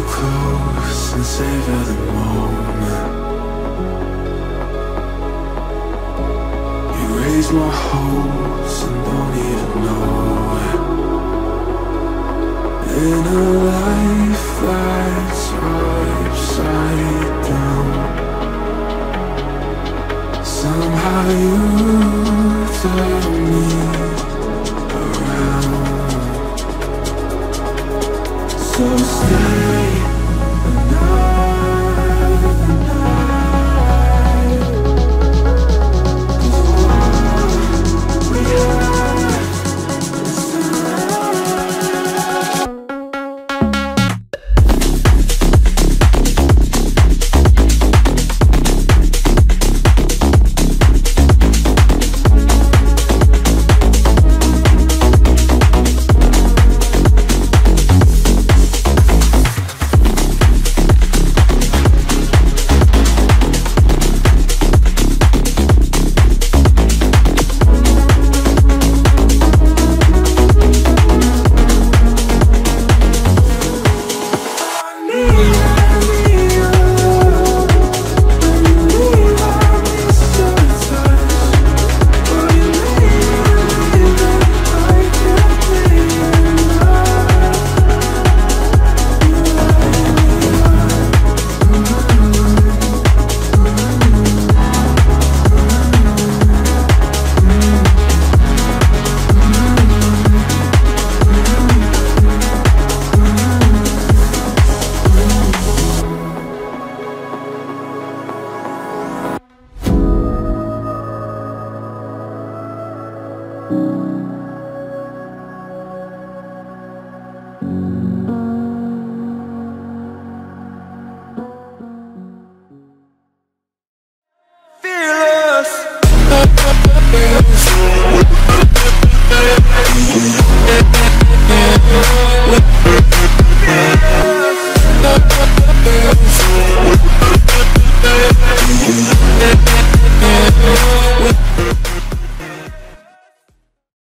You close and savor the moment. You raise my hopes and don't even know it. In a life that's upside down Somehow you turn me So stay